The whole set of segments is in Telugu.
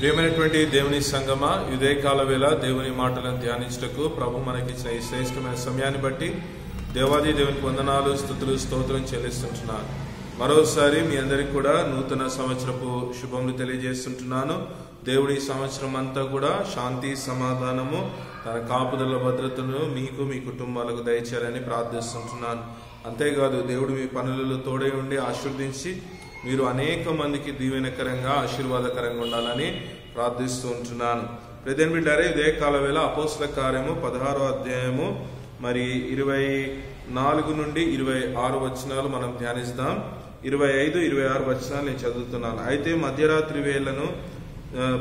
ప్రియమైనటువంటి దేవుని సంగమ ఇదే కాల వేళ దేవుని మాటలను ధ్యానించటకు ప్రభు మనకిచ్చిన ఈ శ్రేష్టమైన సమయాన్ని బట్టి దేవాది దేవునికి వందనాలు స్థుతులు స్తోత్రం చెల్లిస్తుంటున్నాను. మరోసారి మీ అందరికి కూడా నూతన సంవత్సరపు శుభములు తెలియజేస్తుంటున్నాను. దేవుడి సంవత్సరం అంతా కూడా శాంతి సమాధానము తన కాపుదల భద్రతను మీకు మీ కుటుంబాలకు దయచేయాలని ప్రార్థిస్తుంటున్నాను. అంతేకాదు దేవుడు మీ పనులలో తోడై ఉండి ఆశీర్వదించి మీరు అనేక మందికి దీవెనకరంగా ఆశీర్వాదకరంగా ఉండాలని ప్రార్థిస్తూ ఉంటున్నాను. ప్రదేన్ బిడ్డారే ఇదే కాల వేళ అపోస్ల కార్యము పదహారో అధ్యాయము మరి ఇరవై నాలుగు నుండి ఇరవై ఆరు వచనాలు మనం ధ్యానిస్తాం. ఇరవై ఐదు ఇరవై ఆరు వచనాలు నేను చదువుతున్నాను. అయితే మధ్యరాత్రి వేళను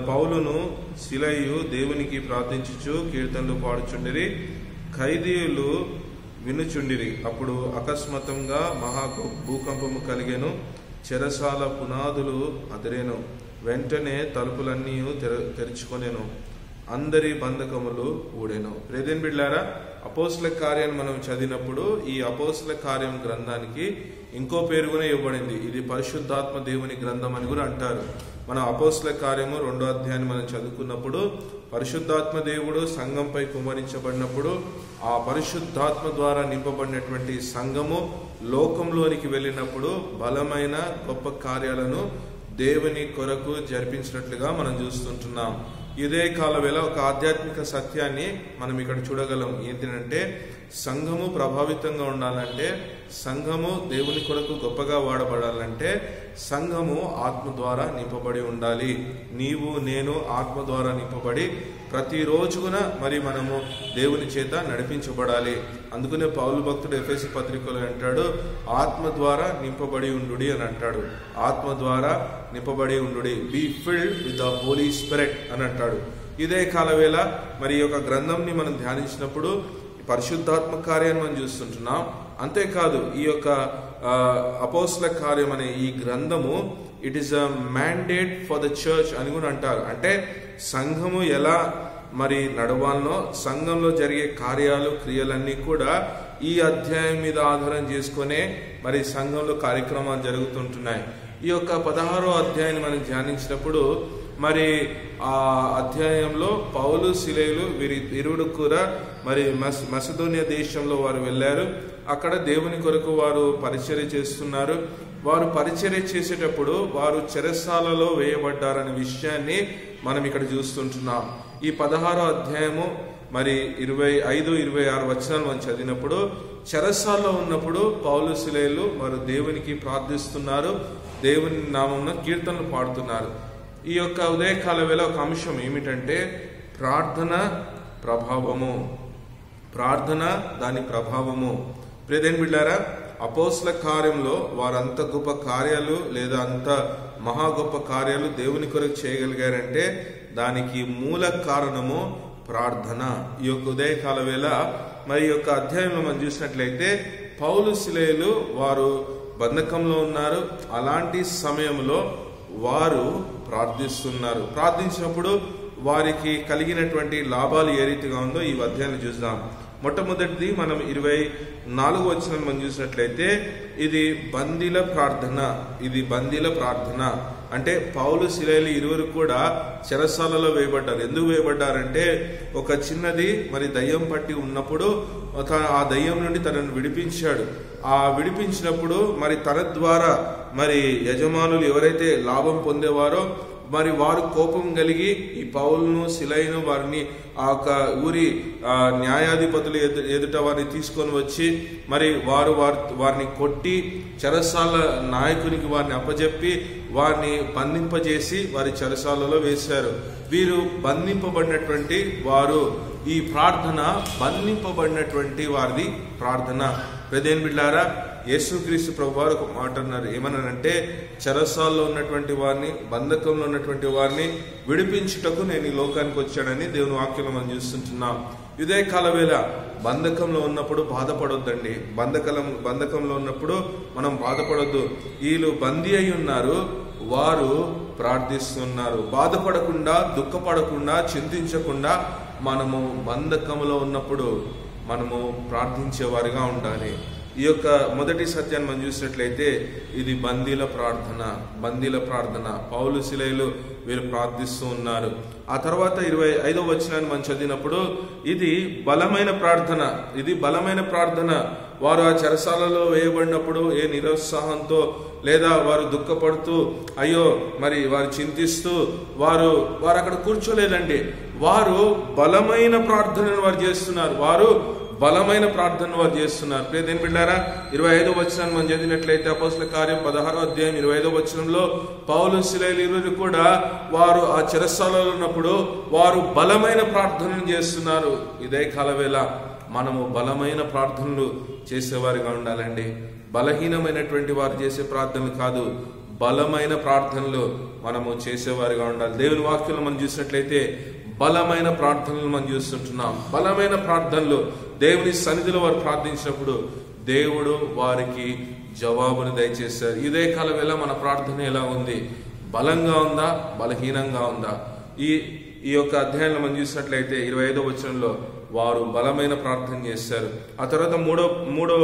పౌలును శిలయు దేవునికి ప్రార్థించుచు కీర్తనలు పాడుచుండిరి ఖైదీయులు వినుచుండిరి. అప్పుడు అకస్మాత్తుగా మహా భూకంపము కలిగెను. చెరసాల పునాదులు అదిరేను. వెంటనే తలుపులన్నీ తెర తెరుచుకొనెను. అందరి బంధకములు ఊడెను. ప్రేదేన్ బిడ్లారా అపోస్ల కార్యాన్ని మనం చదివినప్పుడు ఈ అపోస్ల కార్యం గ్రంథానికి ఇంకో పేరు కూడా ఇవ్వబడింది. ఇది పరిశుద్ధాత్మ దేవుని గ్రంథం అని కూడా అంటారు. మన అపోస్ల కార్యము రెండో అధ్యాయాన్ని మనం చదువుకున్నప్పుడు పరిశుద్ధాత్మ దేవుడు సంఘంపై కుమరించబడినప్పుడు ఆ పరిశుద్ధాత్మ ద్వారా నింపబడినటువంటి సంఘము లోకంలోనికి వెళ్ళినప్పుడు బలమైన గొప్ప కార్యాలను దేవుని కొరకు జరిపించినట్లుగా మనం చూస్తుంటున్నాం. ఇదే కాల వేళ ఒక ఆధ్యాత్మిక సత్యాన్ని మనం ఇక్కడ చూడగలం. ఏంటంటే సంఘము ప్రభావితంగా ఉండాలంటే సంఘము దేవుని కొరకు గొప్పగా వాడబడాలంటే సంఘము ఆత్మ ద్వారా నింపబడి ఉండాలి. నీవు నేను ఆత్మ ద్వారా నింపబడి ప్రతిరోజున మరి మనము దేవుని చేత నడిపించబడాలి. అందుకనే పౌలు భక్తుడు ఎఫ్ఎసి పత్రికలో అంటాడు ఆత్మ ద్వారా నింపబడి ఉండు అని అంటాడు. ఆత్మ ద్వారా నింపబడి ఉండు be filled with the Holy Spirit అని అంటాడు. ఇదే కాలవేళ మరి యొక్క గ్రంథంని మనం ధ్యానించినప్పుడు పరిశుద్ధాత్మ కార్యాన్ని మనం చూస్తుంటున్నాం. అంతేకాదు ఈ యొక్క అపోస్ల కార్యం అనే ఈ గ్రంథము it is a mandate for the church అని కూడా అంటారు. అంటే సంఘము ఎలా మరి నడవాలనో సంఘంలో జరిగే కార్యాలు క్రియలన్నీ కూడా ఈ అధ్యాయం మీద ఆధారం చేసుకునే మరి సంఘంలో కార్యక్రమాలు జరుగుతుంటున్నాయి. ఈ యొక్క పదహారో అధ్యాయాన్ని మనం ధ్యానించినప్పుడు మరి ఆ అధ్యాయంలో పౌలు శిలేలు వీరి ఇరువుడు కూడా మరి మస్ మసదోనియా దేశంలో వారు వెళ్ళారు. అక్కడ దేవుని కొరకు వారు పరిచర్య చేస్తున్నారు. వారు పరిచర్య చేసేటప్పుడు వారు చెరసాలలో వేయబడ్డారనే విషయాన్ని మనం ఇక్కడ చూస్తుంటున్నాం. ఈ పదహారో అధ్యాయము మరి ఇరవై ఐదు ఇరవై ఆరు వచనాలు మనం చదివినప్పుడు చెరసాల్లో ఉన్నప్పుడు పౌలు శిలేలు వారు దేవునికి ప్రార్థిస్తున్నారు. దేవుని నామమున కీర్తనలు పాడుతున్నారు. ఈ యొక్క ఉదయకాల వేళ ఒక అంశం ఏమిటంటే ప్రార్థన ప్రభావము. ప్రార్థన దాని ప్రభావము. ప్రియదేని బిడ్డారా అపోస్ల కార్యంలో వారంత గొప్ప కార్యాలు లేదా అంత మహా గొప్ప కార్యాలు దేవుని కొరకు చేయగలిగారంటే దానికి మూల కారణము ప్రార్థన. ఈ యొక్క ఉదయకాల వేళ మరి ఈ యొక్క అధ్యాయంలో మనం చూసినట్లయితే పౌలు శిలేలు వారు బంధకంలో ఉన్నారు. అలాంటి సమయంలో వారు ప్రార్థిస్తున్నారు. ప్రార్థించినప్పుడు వారికి కలిగినటువంటి లాభాలు ఏ రీతిగా ఉందో ఈ అధ్యాయాన్ని చూద్దాం. మొట్టమొదటిది మనం ఇరవై నాలుగు వచ్చిన మనం చూసినట్లయితే ఇది బందీల ప్రార్థన. ఇది బందీల ప్రార్థన. అంటే పౌలు శిలైలు ఇరువురు కూడా చెరసాలలో వేయబడ్డారు. ఎందుకు వేయబడ్డారంటే ఒక చిన్నది మరి దయ్యం పట్టి ఉన్నప్పుడు ఆ దయ్యం నుండి తనను విడిపించాడు. ఆ విడిపించినప్పుడు మరి తన ద్వారా మరి యజమానులు ఎవరైతే లాభం పొందేవారో మరి వారు కోపం కలిగి ఈ పౌలను శిలైను వారిని ఆ యొక్క ఊరి న్యాయాధిపతులు ఎదు ఎదుట వారిని తీసుకొని వచ్చి మరి వారు వారి వారిని కొట్టి చెరసాల నాయకునికి వారిని అప్పజెప్పి వారిని బంధింపజేసి వారి చెరసాలలో వేశారు. వీరు బంధింపబడినటువంటి వారు ఈ ప్రార్థన బంధింపబడినటువంటి వారిది ప్రార్థన. ప్రదేన్ బిడ్లారా యేసుక్రీస్తు ప్రభు వారు ఒక మాట అన్నారు. ఏమన్నారంటే చెరసాల్లో ఉన్నటువంటి వారిని బంధకంలో ఉన్నటువంటి వారిని విడిపించుటకు నేను ఈ లోకానికి వచ్చాడని దేవుని వాక్యంలో మనం చూస్తుంటున్నాం. ఇదే కాలవేళ బంధకంలో ఉన్నప్పుడు బాధపడొద్దండి. బంధకలం బంధకంలో ఉన్నప్పుడు మనం బాధపడొద్దు. వీళ్ళు బందీ అయి ఉన్నారు వారు ప్రార్థిస్తున్నారు. బాధపడకుండా దుఃఖపడకుండా చింతించకుండా మనము బంధకంలో ఉన్నప్పుడు మనము ప్రార్థించేవారిగా ఉండాలి. ఈ యొక్క మొదటి సత్యాన్ని మనం చూసినట్లయితే ఇది బందీల ప్రార్థన బందీల ప్రార్థన. పౌలు శిలైలు వీరు ప్రార్థిస్తూ ఉన్నారు. ఆ తర్వాత ఇరవై ఐదో వచనాన్ని మనం చదివినప్పుడు ఇది బలమైన ప్రార్థన ఇది బలమైన ప్రార్థన. వారు ఆ చెరసాలలో వేయబడినప్పుడు ఏ నిరుత్సాహంతో లేదా వారు దుఃఖపడుతూ అయ్యో మరి వారు చింతిస్తూ వారు వారు అక్కడ కూర్చోలేదండి. వారు బలమైన ప్రార్థనను వారు చేస్తున్నారు. వారు బలమైన ప్రార్థన వారు చేస్తున్నారు. ప్రియదేని బిడ్డారా ఇరవై ఐదో వచనాన్ని మనం చదివినట్లయితే అపోస్ల కార్యం పదహారో అధ్యాయం ఇరవై ఐదో వచనంలో పౌలు శిలైలు ఇరువురు కూడా వారు ఆ చిరస్థలలో ఉన్నప్పుడు వారు బలమైన ప్రార్థనలు చేస్తున్నారు. ఇదే కాలవేళ మనము బలమైన ప్రార్థనలు చేసేవారిగా ఉండాలండి. బలహీనమైనటువంటి వారు చేసే ప్రార్థనలు కాదు బలమైన ప్రార్థనలు మనము చేసేవారిగా ఉండాలి. దేవుని వాక్యంలో మనం చూసినట్లయితే బలమైన ప్రార్థనలు మనం చూస్తుంటున్నాం. బలమైన ప్రార్థనలు. దేవుని సన్నిధిలో వారు ప్రార్థించినప్పుడు దేవుడు వారికి జవాబుని దయచేశారు. ఇదే కాలం వేళ మన ప్రార్థన ఎలా ఉంది? బలంగా ఉందా? బలహీనంగా ఉందా? ఈ ఈ యొక్క అధ్యాయంలో మనం చూసినట్లయితే ఇరవై ఐదో వచనంలో వారు బలమైన ప్రార్థన చేశారు. ఆ తర్వాత మూడో మూడో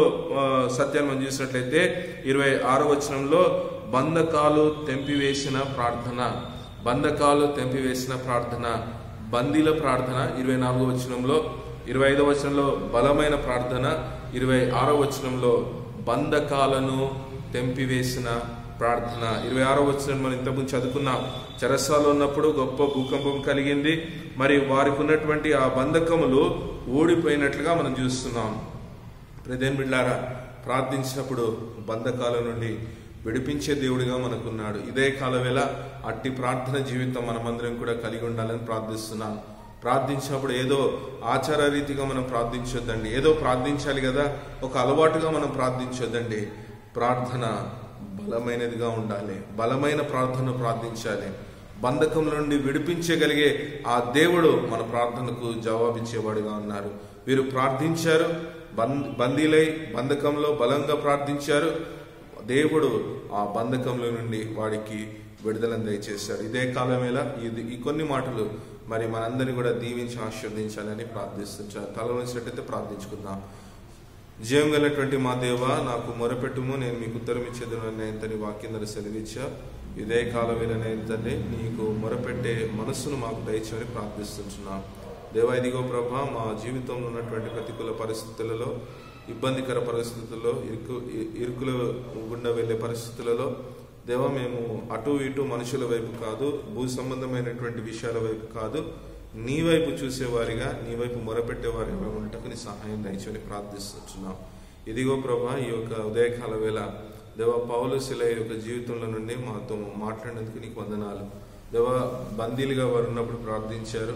సత్యాన్ని మనం చూసినట్లయితే ఇరవై ఆరో వచనంలో బంధకాలు తెంపివేసిన ప్రార్థన. బంధకాలు తెంపివేసిన ప్రార్థన. బందీల ప్రార్థన ఇరవై నాలుగో వచనంలో ఇరవై ఐదో వచనంలో బలమైన ప్రార్థన ఇరవై ఆరో వచనంలో బంధకాలను తెంపివేసిన ప్రార్థన. ఇరవై ఆరో వచనం మనం ఇంతకుముందు చదువుకున్నాం. చెరసాలో ఉన్నప్పుడు గొప్ప భూకంపం కలిగింది. మరి వారికి ఉన్నటువంటి ఆ బంధకములు ఓడిపోయినట్లుగా మనం చూస్తున్నాం. ప్రదేన్ బిళ్ళారా ప్రార్థించినప్పుడు బంధకాల నుండి విడిపించే దేవుడిగా మనకున్నాడు. ఇదే కాలవేళ అట్టి ప్రార్థన జీవితం మనమందరం కూడా కలిగి ఉండాలని ప్రార్థిస్తున్నాను ప్రార్థించినప్పుడు ఏదో ఆచార రీతిగా మనం ప్రార్థించొద్దండి. ఏదో ప్రార్థించాలి కదా ఒక అలవాటుగా మనం ప్రార్థించొద్దండి. ప్రార్థన బలమైనదిగా ఉండాలి. బలమైన ప్రార్థన ప్రార్థించాలి. బంధకం నుండి విడిపించగలిగే ఆ దేవుడు మన ప్రార్థనకు జవాబిచ్చేవాడుగా ఉన్నారు. వీరు ప్రార్థించారు బంద్ బందీలై బంధకంలో బలంగా ప్రార్థించారు. దేవుడు ఆ బంధకంలో నుండి వాడికి విడుదలను దయచేశాడు. ఇదే కాలమేలా ఇది ఈ కొన్ని మాటలు మరి మనందరినీ కూడా దీవించి ఆశీర్వదించాలని ప్రార్థిస్తుంటారు. తల వంచినట్టయితే ప్రార్థించుకుందాం. జీవం గలటువంటి మా దేవ నాకు మొరపెట్టుము. నేను మీకు ఉత్తరం ఇచ్చేదను నేంతని వాక్యం సెలవిచ్చా. ఇదే కాలమైన నేంతండి నీకు మొరపెట్టే మనస్సును మాకు దయచేయని ప్రార్థిస్తున్నాం దేవా ఇదిగో ప్రభా మా జీవితంలో ఉన్నటువంటి ప్రతికూల పరిస్థితులలో ఇబ్బందికర పరిస్థితుల్లో ఇరుకు ఇ- ఇరుకుల గుండా వెళ్ళే పరిస్థితులలో దేవా మేము అటు ఇటు మనుషుల వైపు కాదు భూ సంబంధమైనటువంటి విషయాల వైపు కాదు నీ వైపు చూసేవారిగా నీ వైపు మొరపెట్టేవారిగా ఉండటకు నీ సహాయం దయచేయని ప్రార్థిస్తున్నాం. ఇదిగో ప్రభా ఈ యొక్క ఉదయకాల వేళ దేవ పౌలు శిల యొక్క జీవితంలో నుండి మాతో మాట్లాడినందుకు నీకు వందనాలు. దేవ బందీలుగా వారు ఉన్నప్పుడు ప్రార్థించారు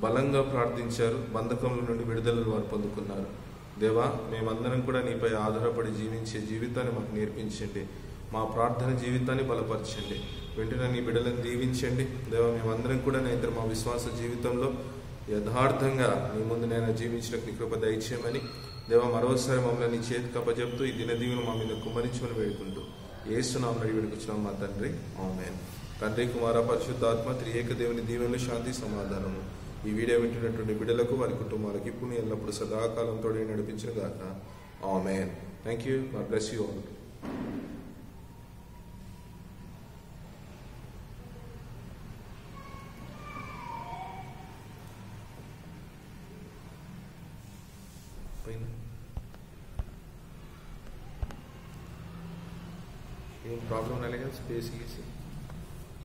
బలంగా ప్రార్థించారు బంధకంలో నుండి విడుదలను వారు పొందుకున్నారు. దేవా మేమందరం కూడా నీపై ఆధారపడి జీవించే జీవితాన్ని మాకు నేర్పించండి. మా ప్రార్థన జీవితాన్ని బలపరచండి. వెంటనే నీ బిడ్డలను దీవించండి. దేవా మేమందరం కూడా నేను మా విశ్వాస జీవితంలో యథార్థంగా నీ ముందు నేను జీవించడానికి కృప దయచేయమని దేవా మరోసారి మమ్మల్ని నీ చేతికి అప్పచెప్తూ ఈ దిన దీవెన మా మీద కుమరించమని వేడుకుంటూ ఏసునామని అడిగి వేడుకొచ్చినాం మా తండ్రి. ఆమెన్. తండ్రి కుమార పరిశుద్ధాత్మ త్రియేక దేవుని దీవెనలు శాంతి సమాధానము. ఈ వీడియో వింటున్నటువంటి బిడ్డలకు వారి కుటుంబాలకు ఇప్పుడు ఎల్లప్పుడూ సదాకాలంతో నడిపించిన గాక. Amen. Thank you God bless you all ఏం ప్రాబ్లం రాలేదు స్పేస్ గీసి.